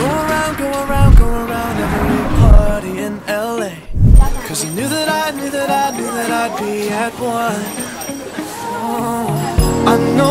Go around, go around, go around every party in LA. Cause you knew that I knew that I knew that I'd be at one. Oh, I know